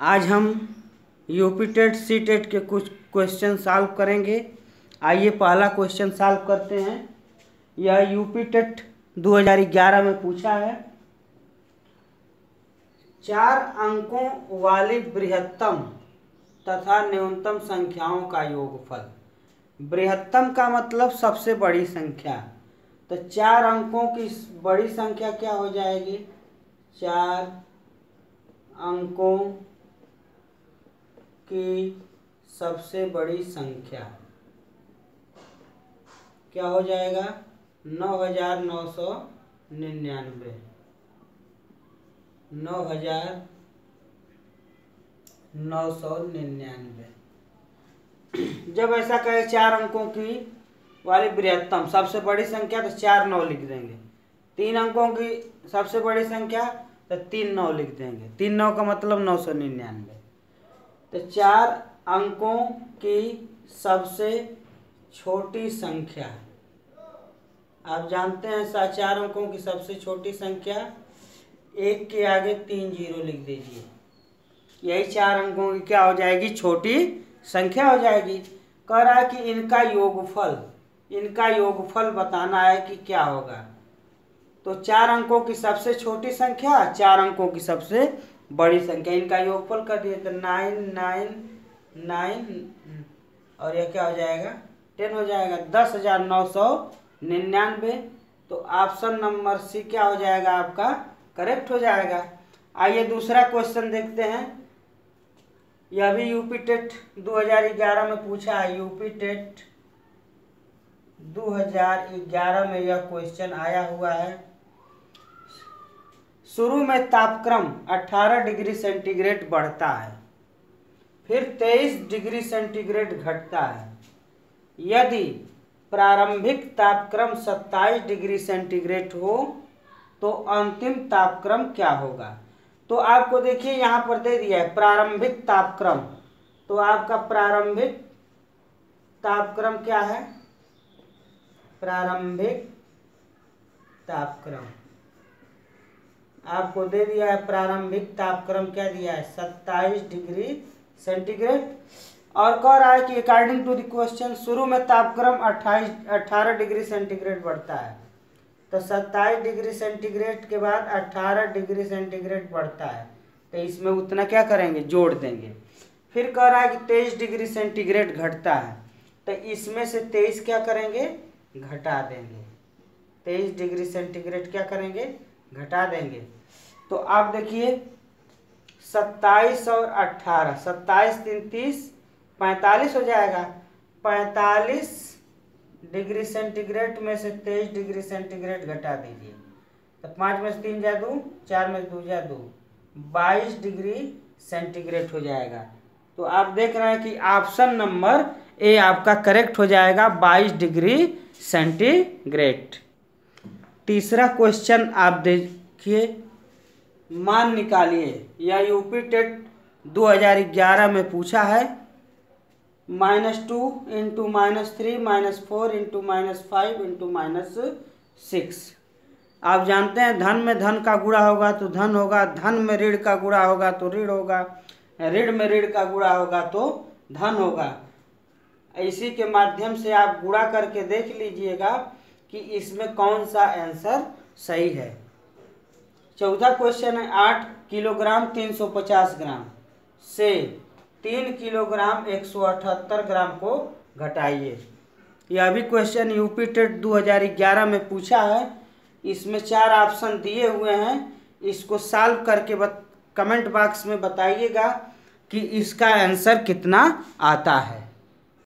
आज हम UP TET C TET के कुछ क्वेश्चन सॉल्व करेंगे। आइए पहला क्वेश्चन सॉल्व करते हैं। यह यूपी टेट 2011 में पूछा है। चार अंकों वाली बृहत्तम तथा न्यूनतम संख्याओं का योगफल। बृहत्तम का मतलब सबसे बड़ी संख्या। तो चार अंकों की बड़ी संख्या क्या हो जाएगी? चार अंकों की सबसे बड़ी संख्या। क्या हो जाएगा? नौ हज़ार नौ सौ निन्यानवे। नौ हज़ार नौ सौ निन्यानवे। जब ऐसा कहे चार अंकों की वाली बृहत्तम, सबसे बड़ी संख्या तो चार नौ लिख देंगे। तीन अंकों की सबसे बड़ी संख्या तो तीन नौ लिख देंगे। तीन नौ का मतलब नौ सौ निन्यानवे। तो चार अंकों की सबसे छोटी संख्या। आप जानते हैं चार अंकों की सबसे छोटी संख्या? एक के आगे तीन ज़ीरो लिख दीजिए। यही चार अंकों की क्या हो जाएगी? छोटी संख्या हो जाएगी। कह रहा है कि इनका योगफल इनका योगफल बताना है कि क्या होगा। तो चार अंकों की सबसे छोटी संख्या, चार अंकों की सबसे बड़ी संख्या, इनका योगफल कर दिए तो नाइन नाइन नाइन और यह क्या हो जाएगा? टेन हो जाएगा। दस हज़ार नौ सौ निन्यानवे। तो ऑप्शन नंबर सी क्या हो जाएगा? आपका करेक्ट हो जाएगा। आइए दूसरा क्वेश्चन देखते हैं। यह भी यूपी टेट 2011 में पूछा है। यूपी टेट 2011 में यह क्वेश्चन आया हुआ है। शुरू में तापक्रम 18 डिग्री सेंटीग्रेड बढ़ता है, फिर 23 डिग्री सेंटीग्रेड घटता है। यदि प्रारंभिक तापक्रम 27 डिग्री सेंटीग्रेड हो तो अंतिम तापक्रम क्या होगा? तो आपको देखिए यहाँ पर दे दिया है, प्रारंभिक तापक्रम। तो आपका प्रारंभिक तापक्रम क्या है? प्रारंभिक तापक्रम। आपको दे दिया है प्रारंभिक तापक्रम, क्या दिया है? सत्ताईस डिग्री सेंटीग्रेड। और कह रहा है कि अकॉर्डिंग टू द क्वेश्चन शुरू में तापक्रम अट्ठाईस, अट्ठारह डिग्री सेंटीग्रेड बढ़ता है। तो सत्ताईस डिग्री सेंटीग्रेड के बाद अट्ठारह डिग्री सेंटीग्रेड बढ़ता है। तो इसमें उतना क्या करेंगे? जोड़ देंगे। फिर कह रहा है कि तेईस डिग्री सेंटीग्रेड घटता है। तो इसमें से तेईस क्या करेंगे? घटा देंगे। तेईस डिग्री सेंटीग्रेड क्या करेंगे? घटा देंगे। तो आप देखिए, सत्ताईस और अट्ठारह। सत्ताईस, तीन, तीस, पैंतालीस हो जाएगा। पैंतालीस डिग्री सेंटीग्रेड में से तेईस डिग्री सेंटीग्रेड घटा दीजिए। तो पाँच में से तीन जा दो, चार में दो जा दो, बाईस डिग्री सेंटीग्रेड हो जाएगा। तो आप देख रहे हैं कि ऑप्शन नंबर ए आपका करेक्ट हो जाएगा, बाईस डिग्री सेंटीग्रेड। तीसरा क्वेश्चन आप देखिए। मान निकालिए। या यूपी टेट 2011 में पूछा है। Minus two into minus three, minus four into minus five into minus six. आप जानते हैं धन में धन का गुणा होगा तो धन होगा, धन में ऋण का गुणा होगा तो ऋण होगा, ऋण में ऋण का गुणा होगा तो धन होगा। इसी के माध्यम से आप गुणा करके देख लीजिएगा। कि इसमें कौन सा आंसर सही है? चौथा क्वेश्चन है आठ किलोग्राम तीन सौ पचास ग्राम। से तीन किलोग्राम एक सौ अठहत्तर ग्राम को घटाइए। यह भी क्वेश्चन यूपी टेट 2011 में पूछा है। इसमें चार ऑप्शन दिए हुए हैं। इसको सॉल्व करके बत, कमेंट बॉक्स में बताइएगा कि इसका आंसर कितना आता है।